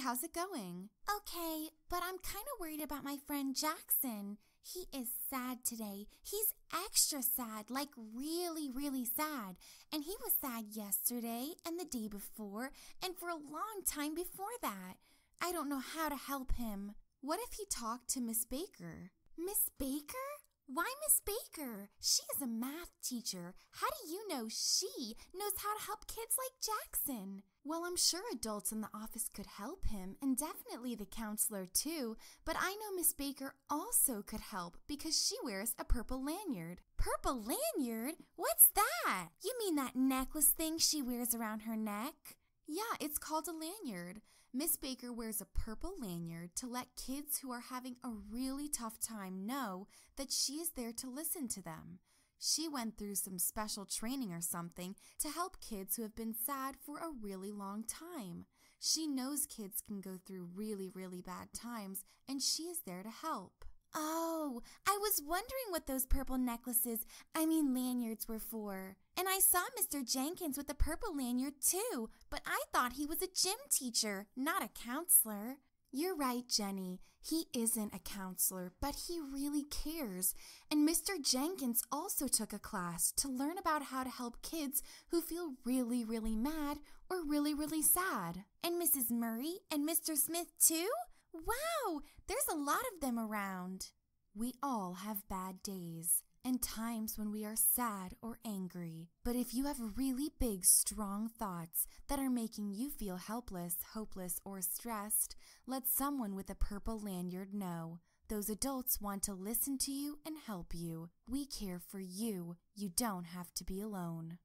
how's it going? Okay, but I'm kind of worried about my friend Jackson. He is sad today. He's extra sad, like really, really sad. And he was sad yesterday and the day before and for a long time before that. I don't know how to help him. What if he talked to Miss Baker? Miss Baker? Why Miss Baker? She is a math teacher. How do you know she knows how to help kids like Jackson? Well, I'm sure adults in the office could help him, and definitely the counselor too, but I know Miss Baker also could help because she wears a purple lanyard. Purple lanyard? What's that? You mean that necklace thing she wears around her neck? Yeah, it's called a lanyard. Miss Baker wears a purple lanyard to let kids who are having a really tough time know that she is there to listen to them. She went through some special training or something to help kids who have been sad for a really long time. She knows kids can go through really, really bad times, and she is there to help. Oh, I was wondering what those purple necklaces, I mean lanyards, were for. And I saw Mr. Jenkins with a purple lanyard too, but I thought he was a gym teacher, not a counselor. You're right, Jenny. He isn't a counselor, but he really cares. And Mr. Jenkins also took a class to learn about how to help kids who feel really, really mad or really, really sad. And Mrs. Murray and Mr. Smith too? Wow, there's a lot of them around. We all have bad days and times when we are sad or angry. But if you have really big, strong thoughts that are making you feel helpless, hopeless, or stressed, let someone with a purple lanyard know. Those adults want to listen to you and help you. We care for you. You don't have to be alone.